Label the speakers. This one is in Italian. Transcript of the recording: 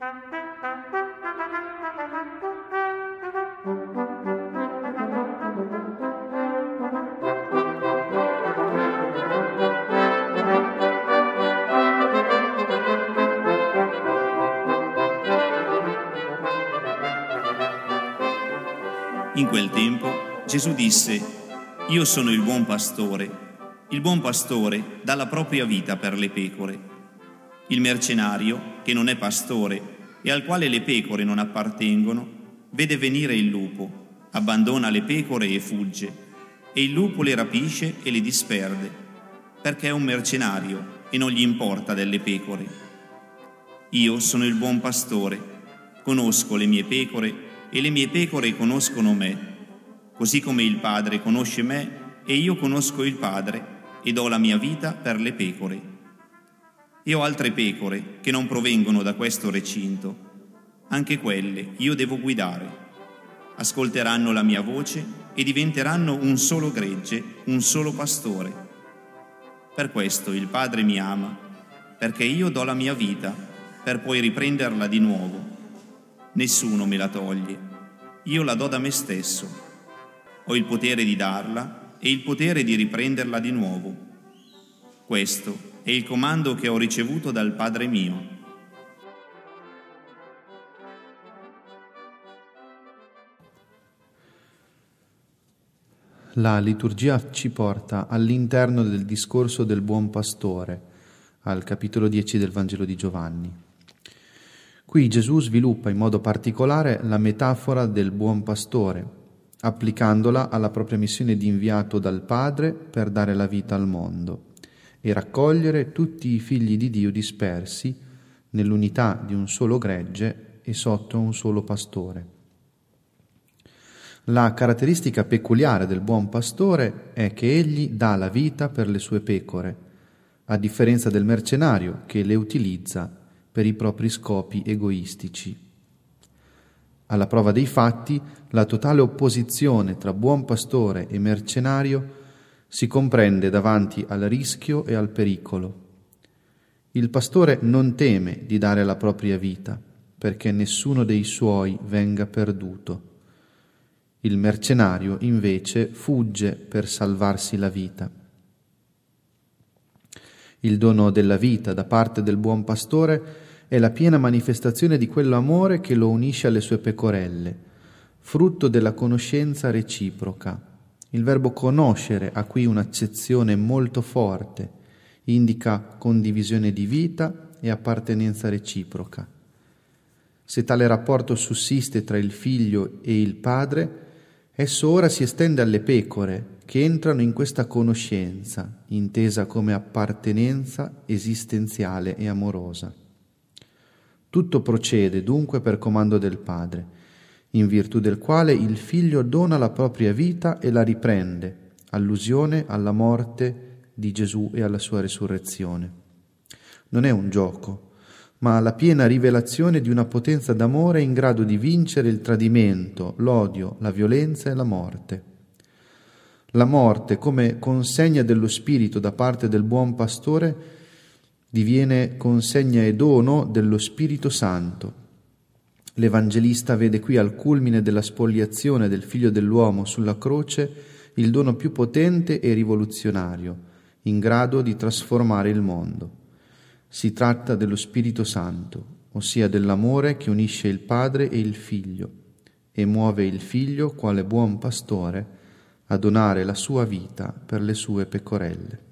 Speaker 1: In quel tempo Gesù disse, Io sono il buon pastore. Il buon pastore dà la propria vita per le pecore. Il mercenario, che non è pastore e al quale le pecore non appartengono, vede venire il lupo, abbandona le pecore e fugge, e il lupo le rapisce e le disperde, perché è un mercenario e non gli importa delle pecore. Io sono il buon pastore, conosco le mie pecore e le mie pecore conoscono me, così come il Padre conosce me e io conosco il Padre e do la mia vita per le pecore. E ho altre pecore che non provengono da questo recinto, anche quelle io devo guidare. Ascolteranno la mia voce e diventeranno un solo gregge, un solo pastore. Per questo il Padre mi ama, perché io do la mia vita per poi riprenderla di nuovo nessuno me la toglie, io la do da me stesso. Ho il potere di darla e il potere di riprenderla di nuovo. Questo è il comando che ho ricevuto dal Padre mio.
Speaker 2: La liturgia ci porta all'interno del discorso del buon pastore, al capitolo 10 del Vangelo di Giovanni. Qui Gesù sviluppa in modo particolare la metafora del buon pastore, applicandola alla propria missione di inviato dal Padre per dare la vita al mondo e raccogliere tutti i figli di Dio dispersi nell'unità di un solo gregge e sotto un solo pastore. La caratteristica peculiare del buon pastore è che egli dà la vita per le sue pecore, a differenza del mercenario che le utilizza per i propri scopi egoistici. Alla prova dei fatti, la totale opposizione tra buon pastore e mercenario si comprende davanti al rischio e al pericolo. Il pastore non teme di dare la propria vita perché nessuno dei suoi venga perduto. Il mercenario invece fugge per salvarsi la vita. Il dono della vita da parte del buon pastore è la piena manifestazione di quell'amore che lo unisce alle sue pecorelle, frutto della conoscenza reciproca. Il verbo conoscere ha qui un'accezione molto forte, indica condivisione di vita e appartenenza reciproca. Se tale rapporto sussiste tra il figlio e il padre, esso ora si estende alle pecore che entrano in questa conoscenza, intesa come appartenenza esistenziale e amorosa. Tutto procede dunque per comando del Padre, in virtù del quale il Figlio dona la propria vita e la riprende, allusione alla morte di Gesù e alla sua risurrezione. Non è un gioco, ma la piena rivelazione di una potenza d'amore in grado di vincere il tradimento, l'odio, la violenza e la morte. La morte, come consegna dello Spirito da parte del buon pastore, diviene consegna e dono dello Spirito Santo. L'Evangelista vede qui al culmine della spoliazione del Figlio dell'uomo sulla croce il dono più potente e rivoluzionario, in grado di trasformare il mondo. Si tratta dello Spirito Santo, ossia dell'amore che unisce il Padre e il Figlio e muove il Figlio, quale buon pastore, a donare la sua vita per le sue pecorelle.